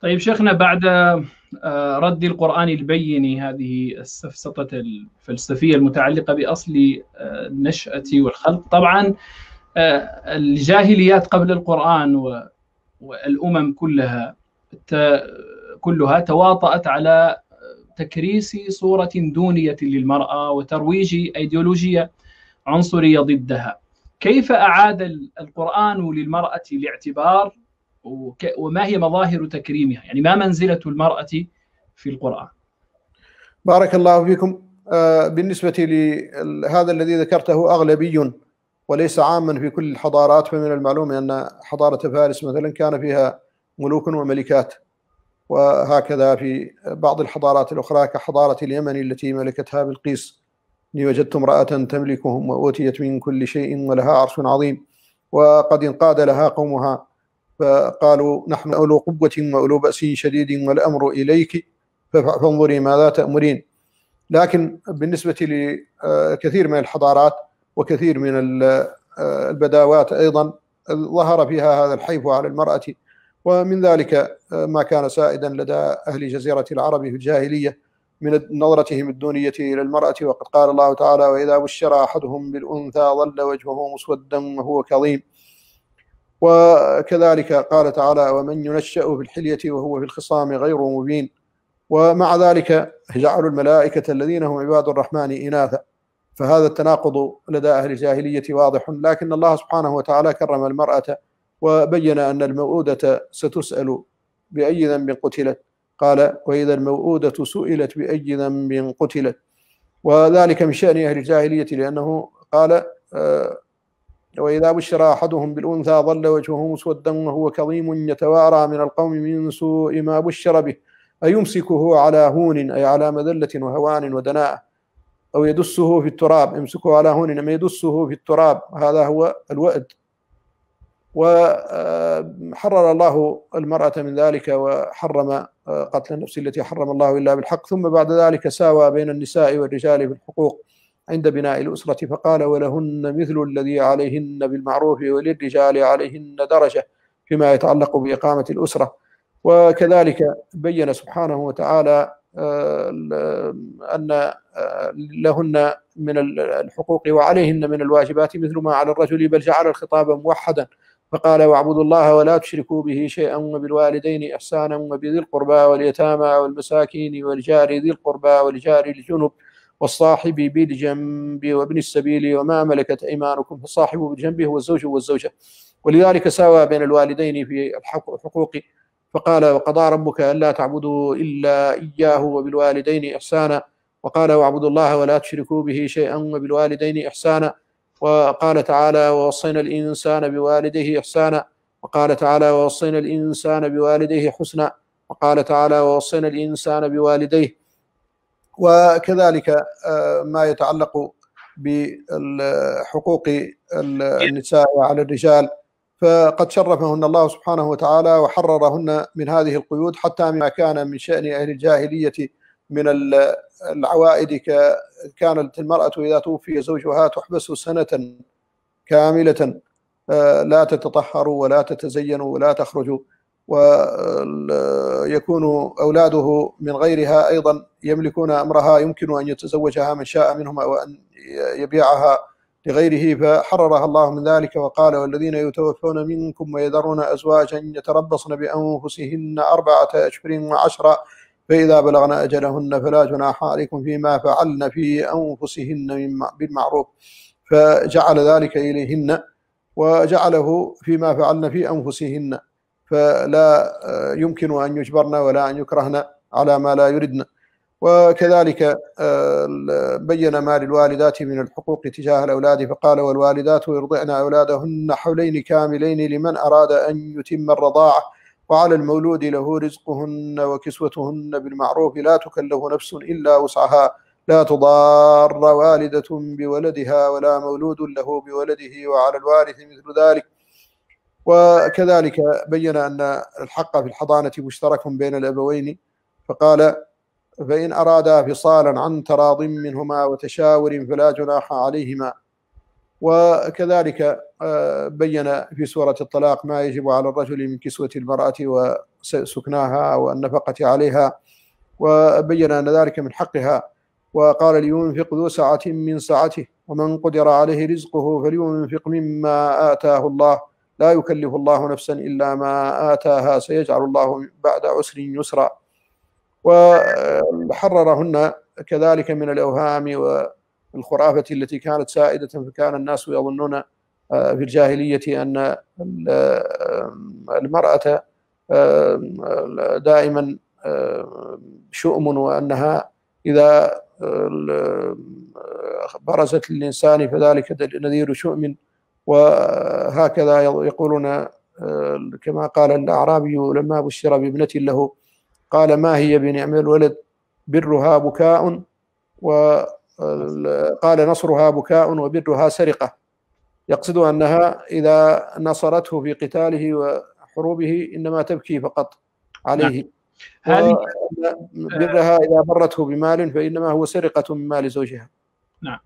طيب شيخنا بعد آه، رد القرآن البين هذه السفسطة الفلسفية المتعلقة بأصل آه، النشأة والخلق. طبعا آه، الجاهليات قبل القرآن والأمم كلها كلها تواطأت على تكريس صورة دونية للمرأة وترويج أيديولوجية عنصرية ضدها. كيف أعاد القرآن للمرأة الاعتبار وما هي مظاهر تكريمها؟ يعني ما منزلة المرأة في القرآن؟ بارك الله فيكم. آه، بالنسبة لهذا الذي ذكرته أغلبي وليس عاما في كل الحضارات فمن المعلوم أن حضارة فارس مثلا كان فيها ملوك وملكات وهكذا في بعض الحضارات الأخرى كحضارة اليمن التي ملكتها بلقيس. إني وجدت امرأة تملكهم وأوتيت من كل شيء ولها عرش عظيم وقد انقاد لها قومها. فقالوا نحن أولو قوة وأولو بأس شديد والأمر إليك فانظري ماذا تأمرين. لكن بالنسبة لكثير من الحضارات وكثير من البداوات أيضا ظهر فيها هذا الحيف على المرأة. ومن ذلك ما كان سائدا لدى أهل جزيرة العرب في الجاهلية من نظرتهم الدونية إلى المرأة. وقد قال الله تعالى وإذا بشر أحدهم بالأنثى ظل وجهه مسودا وهو كظيم. وكذلك قال تعالى ومن ينشأ في الحلية وهو في الخصام غير مبين ومع ذلك جعلوا الملائكة الذين هم عباد الرحمن إناثا. فهذا التناقض لدى أهل الجاهلية واضح. لكن الله سبحانه وتعالى كرم المرأة وبين أن الموءودة ستسأل بأي ذنب قتلت. قال وإذا الموءودة سئلت بأي ذنب قتلت. وذلك من شأن أهل الجاهلية لأنه قال آه وإذا بشر أحدهم بالأنثى ظل وجهه مسودا وهو كظيم يتوارى من القوم من سوء ما بشر به. أيمسكه على هون أي على مذلة وهوان ودناءة أو يدسه في التراب؟ يمسكه على هون أما يدسه في التراب؟ هذا هو الوأد. وحرر الله المرأة من ذلك وحرم قتل النفس التي حرم الله إلا بالحق. ثم بعد ذلك ساوى بين النساء والرجال في الحقوق. عند بناء الأسرة فقال ولهن مثل الذي عليهن بالمعروف وللرجال عليهن درجة فيما يتعلق بإقامة الأسرة. وكذلك بين سبحانه وتعالى آه، أن آه، لهن من الحقوق وعليهن من الواجبات مثل ما على الرجل بل جعل الخطاب موحدا فقال واعبدوا الله ولا تشركوا به شيئا وبالوالدين إحسانا وبذي القربى واليتامى والمساكين والجار ذي القربى والجار الجنب. والصاحب بالجنب وابن السبيل وما ملكت أيمانكم فالصاحب بالجنب هو الزوج والزوجة. ولذلك ساوى بين الوالدين في الحقوق فقال وقضى ربك ألا تعبدوا إلا إياه وبالوالدين إحسانا وقال واعبدوا الله ولا تشركوا به شيئا وبالوالدين إحسانا وقال تعالى ووصينا الإنسان بوالديه إحسانا وقال تعالى ووصينا الإنسان بوالديه حسنا وقال تعالى ووصينا الإنسان بوالديه وكذلك آه، ما يتعلق بحقوق النساء على الرجال فقد شرفهن الله سبحانه وتعالى وحررهن من هذه القيود حتى ما كان من شأن أهل الجاهلية من العوائد كانت المرأة إذا توفي زوجها تحبس سنة كاملة آه، لا تتطهر ولا تتزين ولا تخرج. ويكون أولاده من غيرها أيضا يملكون أمرها يمكن أن يتزوجها من شاء منهم أو أن يبيعها لغيره فحررها الله من ذلك وقال والذين يتوفون منكم ويذرون أزواجا يتربصن بأنفسهن أربعة أشهر وعشرا فإذا بلغن أجلهن فلا جناح عليكم فيما فعلن في أنفسهن بالمعروف. فجعل ذلك إليهن وجعله فيما فعلن في أنفسهن. فلا يمكن أن يجبرن ولا أن يكرهن على ما لا يردن وكذلك بين ما للوالدات من الحقوق تجاه الأولاد فقال والوالدات يرضعن أولادهن حولين كاملين لمن أراد أن يتم الرضاعة وعلى المولود له رزقهن وكسوتهن بالمعروف لا تكلف نفس إلا وسعها لا تضار والدة بولدها ولا مولود له بولده وعلى الوارث مثل ذلك. وكذلك بين أن الحق في الحضانة مشترك بين الأبوين فقال فإن أرادا فصالا عن تراض منهما وتشاور فلا جناح عليهما. وكذلك بين في سورة الطلاق ما يجب على الرجل من كسوة المرأة وسكناها والنفقة عليها وبين أن ذلك من حقها. وقال لينفق ذو سعة من سعته ومن قدر عليه رزقه فلينفق مما آتاه الله. لا يكلف الله نفسا إلا ما آتاها سيجعل الله بعد عسر يسرا. وحررهن كذلك من الأوهام والخرافة التي كانت سائدة فكان الناس يظنون آه، في الجاهلية أن المرأة آه، دائما آه، شؤم وأنها إذا برزت للإنسان فذلك نذير شؤم. وهكذا يقولون كما قال الأعرابي لما بشر بابنة له. قال ما هي بنعم الولد؟ برها بكاء وقال نصرها بكاء وبرها سرقة. يقصد أنها إذا نصرته في قتاله وحروبه إنما تبكي فقط عليه. هذه برها إذا برته بمال فإنما هو سرقة من مال زوجها. نعم.